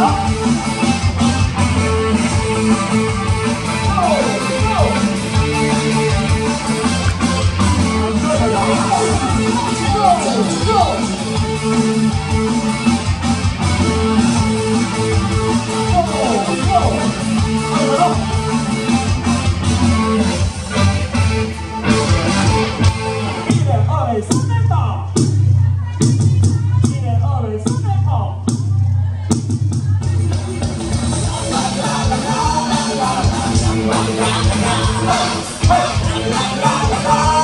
Yes. La la la la